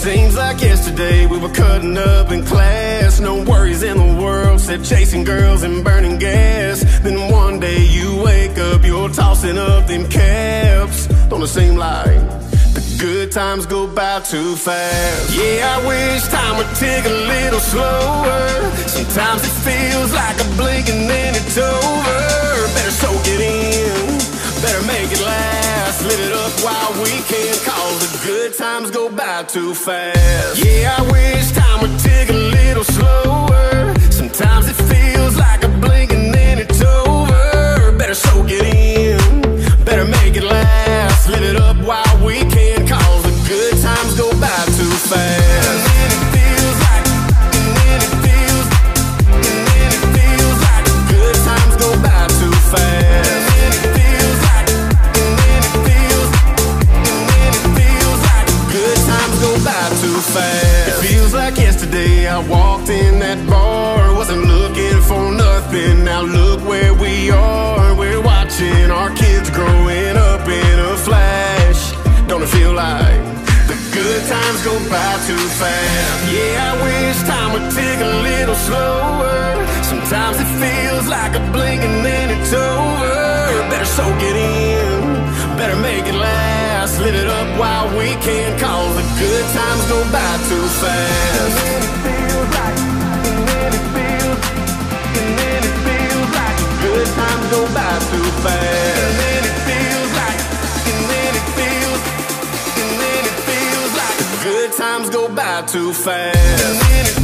Seems like yesterday we were cutting up in class. No worries in the world, except chasing girls and burning gas. Then one day you wake up, you're tossing up them caps. Don't it seem like the good times go by too fast? Yeah, I wish time would tick a little slower. Sometimes it feels like a blink and then it's over. While we can, cause the good times go by too fast. Yeah, I wish too fast. It feels like yesterday I walked in that bar, wasn't looking for nothing. Now look where we are. We're watching our kids growing up in a flash. Don't it feel like the good times go by too fast? Yeah, I wish time would tick a little slower. Sometimes it feels like a blink and then it's over. Better soak it in, while we can, cause the good times go by too fast. Go by too fast. And then it feels like, and then it feels, and then it feels like the good times go by too fast.